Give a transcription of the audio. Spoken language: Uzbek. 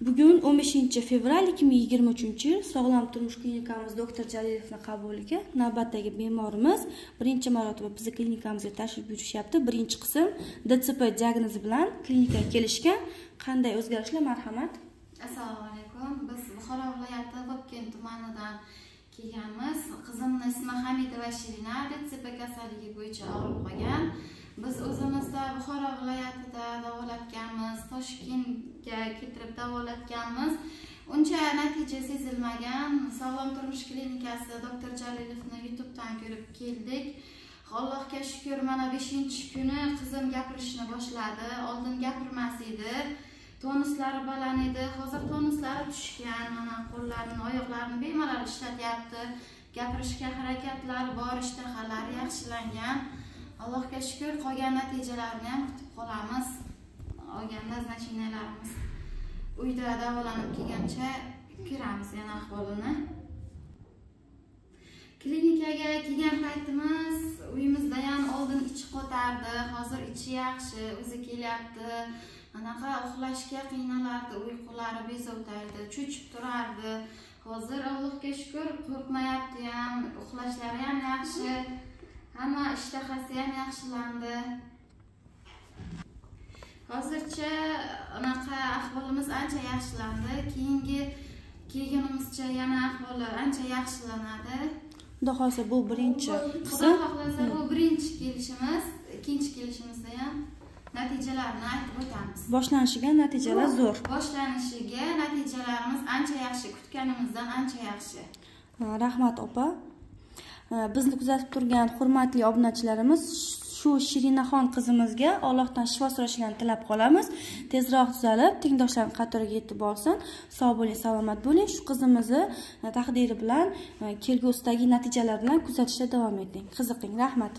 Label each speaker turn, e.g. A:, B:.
A: bugun 15 fevral 2023 yil sog'lom turmush klinikamiz doktor jalilovni qabuliga navbatdagi bemorimiz birinchi marotaba bizni klinikamizga tashrif buyurishyapti birinchi qism dcp diagnozi bilan klinikaga kelishgan. Qanday o'zgarishlar? Marhamat.
B: Assalomu alaykum. Biz buxoro viloyati vobkent tumanidan kelganmiz. Qizimni ismi hamidova shirina dcp kasalligi bo'yicha og'rib qolgan. Biz o'zimizda buxoro viloyatida davolatganmiz. Toshkentga keltirib davolatganmiz. Uncha natija sezilmagan sog'lom turmush klinikasi doktor jalilovni youtubedan ko'rib keldik. Allohga shukur mana beshinchi kuni qizim gapirishni boshladi. Oldin gapirmas edi. Tonuslari baland edi. Hozir tonuslari tushgan. Mana qo'llarini oyoqlarini bemalol ishlatyapti. Gapirishga harakatlari bor ishtahalari yaxshilangan. Allohga shukur qolgan natijalarni ham kutib qolamiz uyda davolanib kelgancha ko'ramiz yana ahvolini. Klinikaga kelgan paytimiz uyimizda ham oldin ichi qotardi hozir ichi yaxshi o'zi kelyapti. Anaqa uxlashga qiynalardi uyqulari bezovta edi cho'chib turardi. Hozir allohga shukur qo'rqmayapti ham uxlashlari ham yaxshi hamma ishtahasi ham yaxshilandi. Hozircha anaqa ahvolimiz ancha yaxshilandi. Keyingi kelgunimizcha yana ahvoli ancha yaxshilanadi.
A: Xudo xohlasa bu birinchi.
B: Xudo xohlasa bu birinchi kelishimiz ikkinchi kelishimizda ham natijalarni aytib o'tamiz.
A: Boshlanishiga natijalar zo'r.
B: Boshlanishiga natijalarimiz ancha yaxshi kutganimizdan ancha yaxshi.
A: Rahmat opa. Bizni kuzatib turgan hurmatli obunachilarimiz shu shirinaxon qizimizga allohdan shifo so'rashlarini tilab qolamiz. Tezroq tuzalib tengdoshlarini qatoriga yetib borsin. sog' bo'ling salomat bo'ling. Shu qizimizni e, taqdiri bilan e, kelgusidagi natijalar bilan kuzatishda davom eting qiziqing rahmat.